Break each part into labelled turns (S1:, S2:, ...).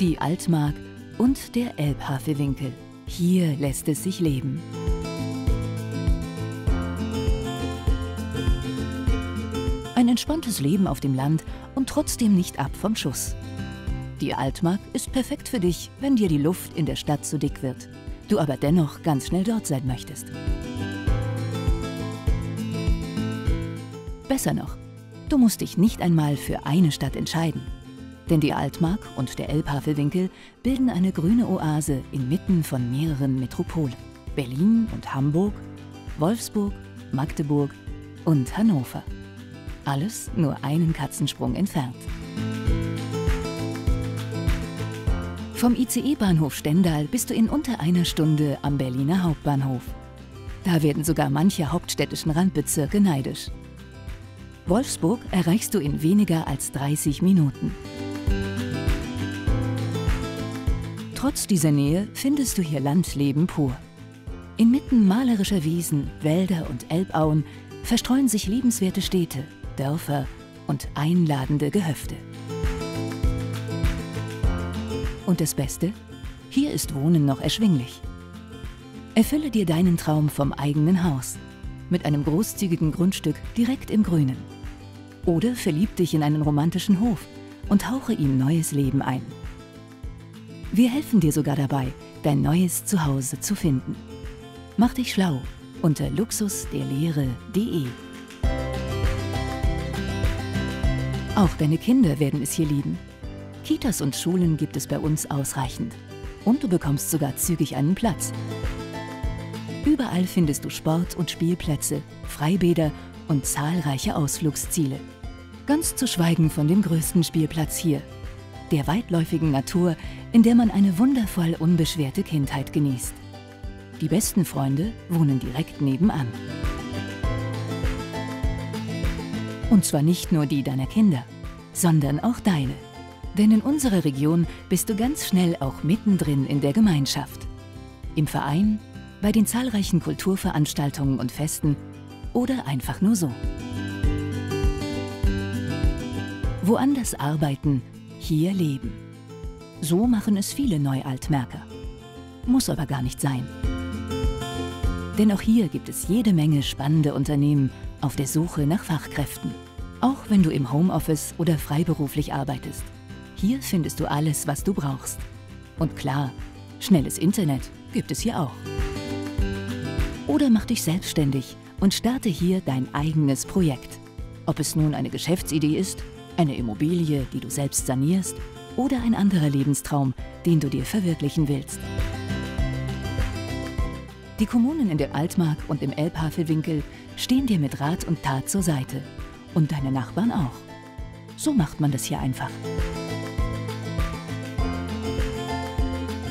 S1: Die Altmark und der Elbhafewinkel. Hier lässt es sich leben. Ein entspanntes Leben auf dem Land und trotzdem nicht ab vom Schuss. Die Altmark ist perfekt für dich, wenn dir die Luft in der Stadt zu dick wird. Du aber dennoch ganz schnell dort sein möchtest. Besser noch, du musst dich nicht einmal für eine Stadt entscheiden. Denn die Altmark und der Elbhavelwinkel bilden eine grüne Oase inmitten von mehreren Metropolen. Berlin und Hamburg, Wolfsburg, Magdeburg und Hannover. Alles nur einen Katzensprung entfernt. Vom ICE-Bahnhof Stendal bist du in unter einer Stunde am Berliner Hauptbahnhof. Da werden sogar manche hauptstädtischen Randbezirke neidisch. Wolfsburg erreichst du in weniger als 30 Minuten. Trotz dieser Nähe findest du hier Landleben pur. Inmitten malerischer Wiesen, Wälder und Elbauen verstreuen sich liebenswerte Städte, Dörfer und einladende Gehöfte. Und das Beste? Hier ist Wohnen noch erschwinglich. Erfülle dir deinen Traum vom eigenen Haus mit einem großzügigen Grundstück direkt im Grünen. Oder verlieb dich in einen romantischen Hof und hauche ihm neues Leben ein. Wir helfen dir sogar dabei, dein neues Zuhause zu finden. Mach dich schlau unter luxusderlehre.de. Auch deine Kinder werden es hier lieben. Kitas und Schulen gibt es bei uns ausreichend. Und du bekommst sogar zügig einen Platz. Überall findest du Sport- und Spielplätze, Freibäder und zahlreiche Ausflugsziele. Ganz zu schweigen von dem größten Spielplatz hier, der weitläufigen Natur, in der man eine wundervoll unbeschwerte Kindheit genießt. Die besten Freunde wohnen direkt nebenan. Und zwar nicht nur die deiner Kinder, sondern auch deine. Denn in unserer Region bist du ganz schnell auch mittendrin in der Gemeinschaft. Im Verein, bei den zahlreichen Kulturveranstaltungen und Festen oder einfach nur so. Woanders arbeiten, hier leben. So machen es viele Neualtmerker. Muss aber gar nicht sein. Denn auch hier gibt es jede Menge spannende Unternehmen auf der Suche nach Fachkräften. Auch wenn du im Homeoffice oder freiberuflich arbeitest. Hier findest du alles, was du brauchst. Und klar, schnelles Internet gibt es hier auch. Oder mach dich selbstständig und starte hier dein eigenes Projekt. Ob es nun eine Geschäftsidee ist, eine Immobilie, die du selbst sanierst oder ein anderer Lebenstraum, den du dir verwirklichen willst. Die Kommunen in der Altmark und im Elbhavelwinkel stehen dir mit Rat und Tat zur Seite. Und deine Nachbarn auch. So macht man das hier einfach.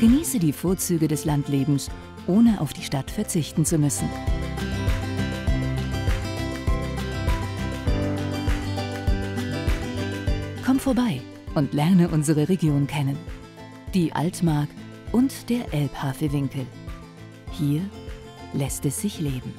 S1: Genieße die Vorzüge des Landlebens, ohne auf die Stadt verzichten zu müssen. Komm vorbei und lerne unsere Region kennen. Die Altmark und der Elbhafewinkel. Hier lässt es sich leben.